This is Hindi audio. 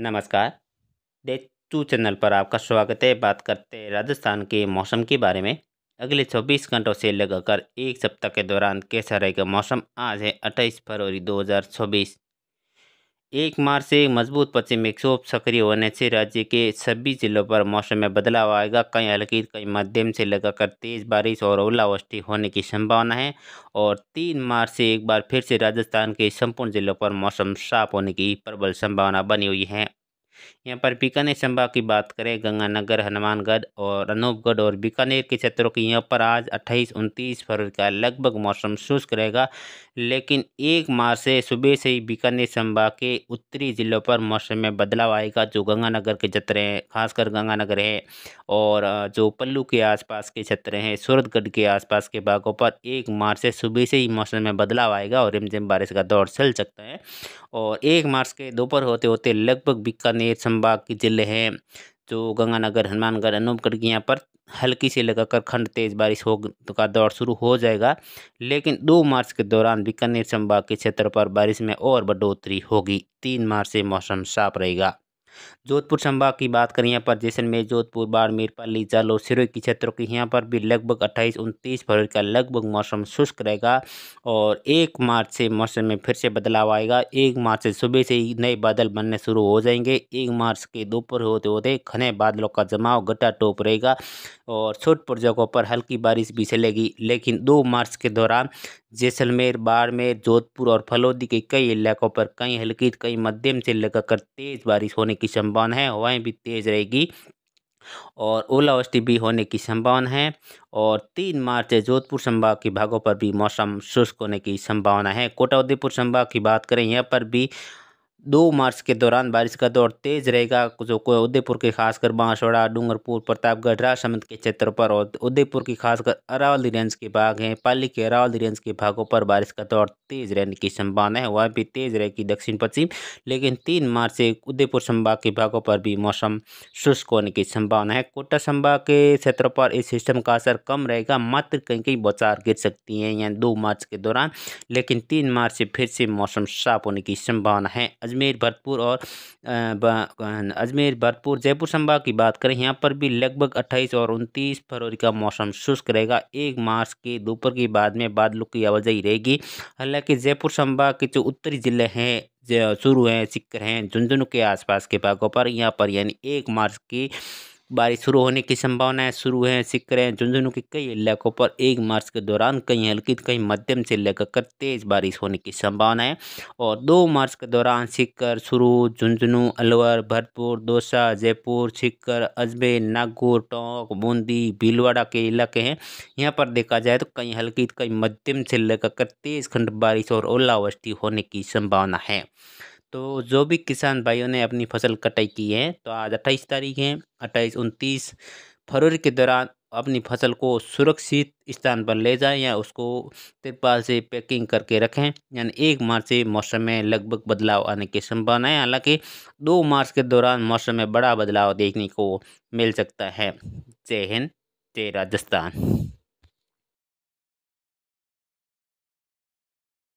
नमस्कार। डे टू चैनल पर आपका स्वागत है। बात करते हैं राजस्थान के मौसम के बारे में। अगले 24 घंटों से लगाकर एक सप्ताह के दौरान कैसा रहेगा मौसम? आज है 28 फरवरी 2024 एक मार्च से मज़बूत पश्चिम विक्षोभ सक्रिय होने से राज्य के सभी जिलों पर मौसम में बदलाव आएगा। कई हल्की, कई मध्यम से लगाकर तेज बारिश और ओलावृष्टि होने की संभावना है और तीन मार्च से एक बार फिर से राजस्थान के संपूर्ण जिलों पर मौसम साफ़ होने की प्रबल संभावना बनी हुई है। यहाँ पर बीकानेर संभाग की बात करें, गंगानगर, हनुमानगढ़ और अनूपगढ़ और बीकानेर के क्षेत्रों की, यहाँ पर आज अट्ठाईस, उनतीस फरवरी का लगभग मौसम शुष्क रहेगा। लेकिन एक मार्च से सुबह से ही बीकानेर संभाग के उत्तरी जिलों पर मौसम में बदलाव आएगा, जो गंगानगर के क्षेत्र हैं, खासकर गंगानगर है और जो पल्लू के आसपास के क्षेत्र हैं सूरतगढ़ के आसपास के भागों पर एक मार्च से सुबह से ही मौसम में बदलाव आएगा और रिमझिम बारिश का दौर चल सकता है। और एक मार्च के दोपहर होते होते लगभग बीकानेर के ज़िले हैं, जो गंगानगर, हनुमानगढ़, अनूपगढ़ की यहाँ पर हल्की से लगाकर खंड तेज बारिश हो का दौर शुरू हो जाएगा। लेकिन दो मार्च के दौरान बीकानेर संभाग के क्षेत्र पर बारिश में और बढ़ोतरी होगी। तीन मार्च से मौसम साफ़ रहेगा। जोधपुर संभाग की बात करें, यहाँ पर जैसलमेर, जोधपुर, बाड़मेर, पाली जालो सिरोही की क्षेत्रों की यहाँ पर भी लगभग अट्ठाईस, उनतीस फरवरी का लगभग मौसम शुष्क रहेगा और एक मार्च से मौसम में फिर से बदलाव आएगा। एक मार्च से सुबह से ही नए बादल बनने शुरू हो जाएँगे। एक मार्च के दोपहर होते होते घने बादलों का जमाव गटा टोप रहेगा और छोटपुर जगहों पर हल्की बारिश भी चलेगी। लेकिन दो मार्च के दौरान जैसलमेर, बाड़मेर, जोधपुर और फलोदी के कई इलाकों पर कई हल्की, कई मध्यम से लगाकर तेज बारिश होने की संभावना है, हवाएँ भी तेज रहेगी और ओलावृष्टि भी होने की संभावना है और तीन मार्च जोधपुर संभाग के भागों पर भी मौसम शुष्क होने की संभावना है। कोटा उदयपुर संभाग की बात करें, यहाँ पर भी दो मार्च के दौरान बारिश का दौर तेज रहेगा। जो उदयपुर के खासकर बांसवाड़ा, डूंगरपुर, प्रतापगढ़, राजसमंद के क्षेत्र पर और उदयपुर की खासकर अरावली रेंज के भाग हैं। पाली के अरावली रेंज के भागों पर बारिश का दौर तेज रहने की संभावना है। वह भी तेज रहेगी दक्षिण, पश्चिम, लेकिन तीन मार्च से उदयपुर संभाग के भागों पर भी मौसम शुष्क होने की संभावना है। कोटा संभाग के क्षेत्र पर इस सिस्टम का असर कम रहेगा। मात्र कहीं कहीं बौछार गिर सकती हैं। या दो मार्च के दौरान, लेकिन तीन मार्च से फिर से मौसम साफ़ होने की संभावना है। अजमेर भरतपुर और अजमेर, भरतपुर, जयपुर संभाग की बात करें, यहाँ पर भी लगभग अट्ठाईस और उनतीस फरवरी का मौसम शुष्क रहेगा। एक मार्च के दोपहर के बाद में बादलों की आवाजाही रहेगी। हालाँकि जयपुर संभाग के जो उत्तरी ज़िले हैं शुरू हैं सिक्कर हैं, झुंझुनू के आसपास के भागों पर, यहाँ पर यानी एक मार्च की बारिश शुरू होने की संभावनाएँ शुरू हैं सिक्कर हैं, झुंझुनू के कई इलाकों पर एक मार्च के दौरान कहीं हल्की कहीं मध्यम से लेकर तेज बारिश होने की संभावना है और दो मार्च के दौरान सिक्कर शुरू झुंझुनू, अलवर, भरतपुर, दौसा, जयपुर सिक्कर अजमेर, नागौर, टोंक, बूंदी, भीलवाड़ा के इलाके हैं। यहाँ पर देखा जाए तो कहीं हल्की कहीं मध्यम से लेकर तेज खंड बारिश और ओलावृष्टि होने की संभावना है। तो जो भी किसान भाइयों ने अपनी फ़सल कटाई की है तो आज अट्ठाईस तारीख है, अट्ठाईस उनतीस फरवरी के दौरान अपनी फ़सल को सुरक्षित स्थान पर ले जाएँ या उसको तिरपाल से पैकिंग करके रखें, यानी एक मार्च से मौसम में लगभग बदलाव आने की संभावना है। हालाँकि दो मार्च के दौरान मौसम में बड़ा बदलाव देखने को मिल सकता है। जय हिंद, जय राजस्थान।